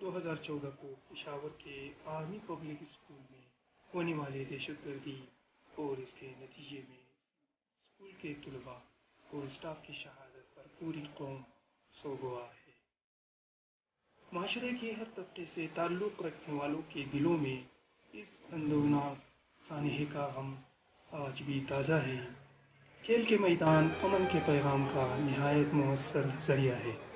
دو ہزار چودہ کو پشاور کے آرمی پبلک اسکول میں ہونے والے دہشت گردی اور اس کے نتیجے میں اسکول کے طلباء اور اسٹاف کی شہادت پر پوری قوم سوگوا ہے۔ معاشرے کے ہر طبقے سے تعلق رکھنے والوں کے دلوں میں اس اندوناک سانحے کا غم آج بھی تازہ ہے۔ کھیل کے میدان امن کے پیغام کا نہایت مؤثر ذریعہ ہے۔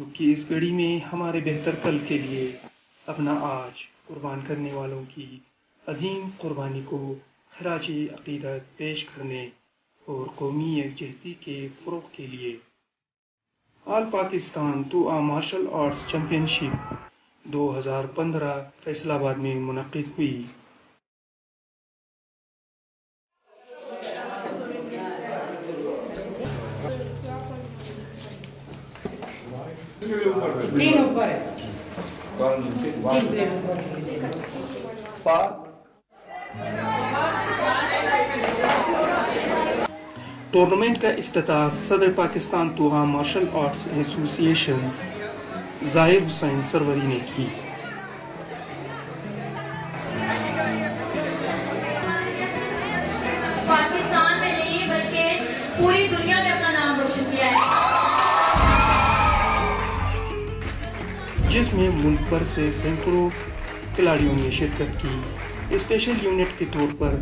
دکھ کی اس گھڑی میں ہمارے بہتر کل کے لیے اپنا آج قربان کرنے والوں کی عظیم قربانی کو خراج عقیدت پیش کرنے اور قومی یکجہتی کے فروغ کے لیے۔ آل پاکستان تو آ مارشل آرٹس چیمپئن شپ دو ہزار پندرہ فیصلہ آباد میں منعقد ہوئی۔ تین اوپر ہے۔ تین اوپر ٹورنامنٹ کا افتتاح صدر پاکستان توغا مارشل آرٹس ایسوسی ایشن ظاہر حسین سروری نے کی۔ جس میں ملک بھر سے سینکڑوں کھلاڑیوں نے شرکت کی۔ اسپیشل یونٹ کے طور پر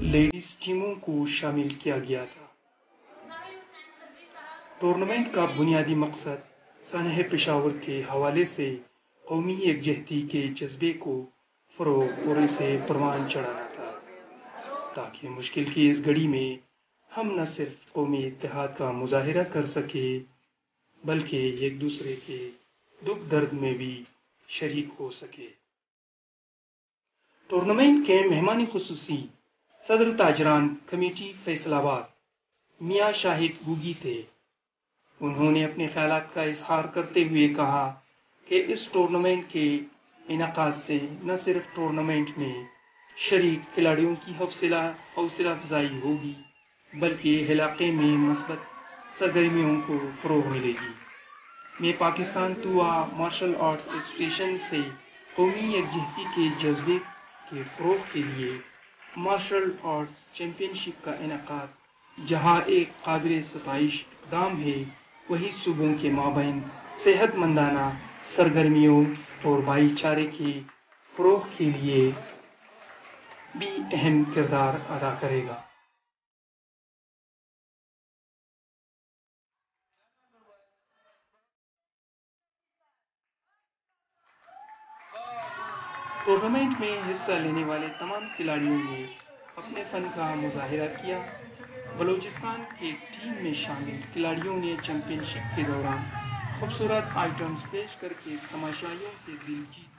لیڈیز ٹیموں کو شامل کیا گیا تھا۔ ٹورنامنٹ کا بنیادی مقصد سانحہ پشاور کے حوالے سے قومی یکجہتی کے جذبے کو فروغ اور اسے پروان چڑھانا تھا۔ تاکہ مشکل کی اس گھڑی میں ہم نہ صرف قومی اتحاد کا مظاہرہ کر سکے، بلکہ ایک دوسرے کے دکھ درد میں بھی شریک ہو سکے۔ ٹورنامنٹ کے مہمان خصوصی صدر تاجران کمیٹی فیصل آباد، میاں شاہد گوگی تھے۔ انہوں نے اپنے خیالات کا اظہار کرتے ہوئے کہا کہ اس ٹورنامنٹ کے انعقاد سے نہ صرف ٹورنامنٹ میں شریک کھلاڑیوں کی حوصلہ حوصلہ افزائی ہوگی، بلکہ علاقے میں مثبت سرگرمیوں کو فروغ ملے گی۔ میں پاکستان توا مارشل آرٹس ایسوسیشن سے قومی یکجہتی کے جذبے کے فروغ کے لیے مارشل آرٹس چیمپئن شپ کا انعقاد، جہاں ایک قابل ستائش اقدام ہے، وہی صوبوں کے مابین صحت مندانہ سرگرمیوں اور بھائی چارے کے فروغ کے لیے بھی اہم کردار ادا کرے گا۔ ٹورنامنٹ میں حصہ لینے والے تمام کھلاڑیوں نے اپنے فن کا مظاہرہ کیا۔ بلوچستان کے ٹیم میں شامل کھلاڑیوں نے چیمپئن شپ کے دوران خوبصورت آئٹمز پیش کر کے تماشائیوں کے دل جیت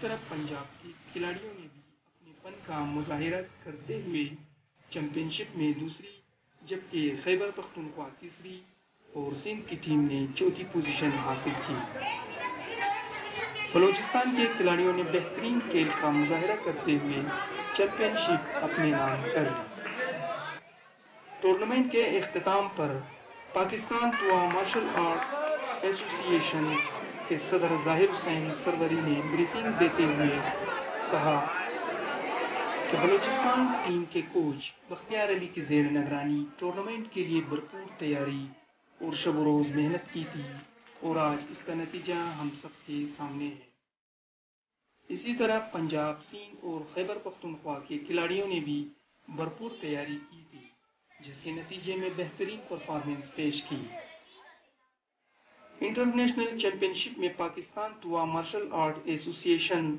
طرف پنجاب کے کھلاڑیوں نے بھی اپنے فن کا مظاہرہ کرتے ہوئے چیمپئن شپ میں دوسری، جبکہ خیبر پختونخوا تیسری اور سندھ کی ٹیم نے چوتھی پوزیشن حاصل کی۔ بلوچستان کے کھلاڑیوں نے بہترین کھیل کا مظاہرہ کرتے ہوئے چیمپئن شپ اپنے نام کر لی ٹورنامنٹ کے اختتام پر پاکستان توا مارشل آرٹ ایسوسی ایشن کے صدر ظاہر حسین سروری نے بریفنگ دیتے ہوئے کہا کہ بلوچستان ٹیم کے کوچ بختیار علی کی زیر نگرانی ٹورنامنٹ کے لیے بھرپور تیاری اور شب و روز محنت کی تھی اور آج اس کا نتیجہ ہم سب کے سامنے ہے۔ اسی طرح پنجاب سندھ اور خیبر پختونخوا کے کھلاڑیوں نے بھی بھرپور تیاری کی تھی، جس کے نتیجے میں بہترین پرفارمنس پیش کی۔ انٹرنیشنل چیمپئن شپ میں پاکستان توا مارشل آرٹ ایسوسی ایشن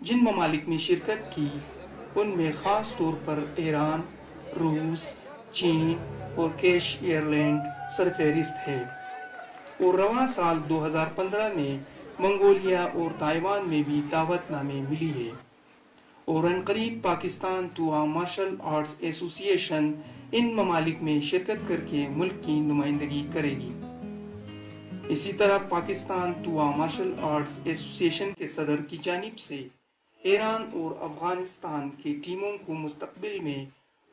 جن ممالک میں شرکت کی، ان میں خاص طور پر ایران، روس، چین اور کیش ایئرلینڈ سرفہرست ہے اور رواں سال دو ہزار پندرہ میں منگولیا اور تائیوان میں بھی دعوت نامے ملی ہے اور انقریب پاکستان توا مارشل آرٹس ایسوسی ایشن ان ممالک میں شرکت کر کے ملک کی نمائندگی کرے گی۔ اسی طرح پاکستان توا مارشل آرٹس ایسوسی ایشن کے صدر کی جانب سے ایران اور افغانستان کی ٹیموں کو مستقبل میں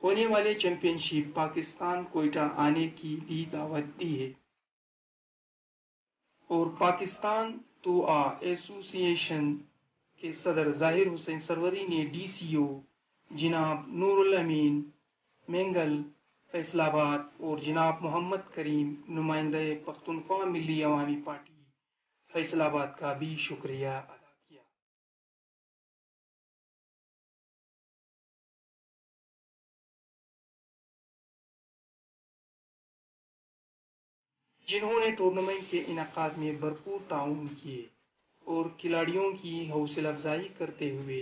ہونے والے چیمپئن شپ پاکستان کوئٹہ آنے کی بھی دعوت دی ہے۔ اور پاکستان تو آ ایسوسی ایشن کے صدر ظاہر حسین سروری نے ڈی سی او جناب نور الامین مینگل فیصل آباد اور جناب محمد کریم نمائندہ پختونخوا ملی عوامی پارٹی، فیصل آباد کا بھی شکریہ ادا کیا۔ جنہوں نے ٹورنامنٹ کے انعقاد میں بھرپور تعاون کیے اور کھلاڑیوں کی حوصلہ افزائی کرتے ہوئے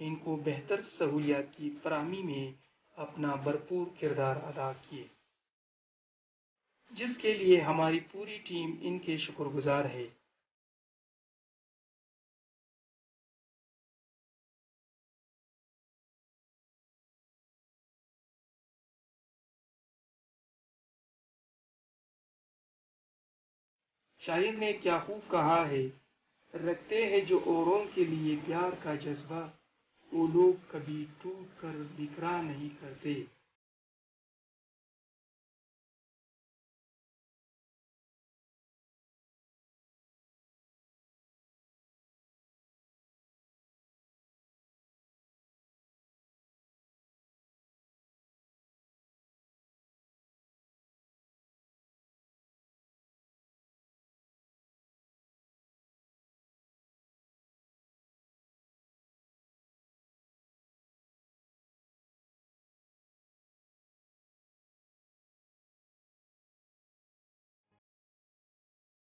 ان کو بہتر سہولیات کی فراہمی میں اپنا بھرپور کردار ادا کیے۔ جس کے لیے ہماری پوری ٹیم ان کے شکر گزار ہے۔ شاعر نے کیا خوب کہا ہے، رکھتے ہیں جو اوروں کے لیے پیار کا جذبہ۔ وہ لوگ کبھی ٹوٹ کر بکھرا نہیں کرتے۔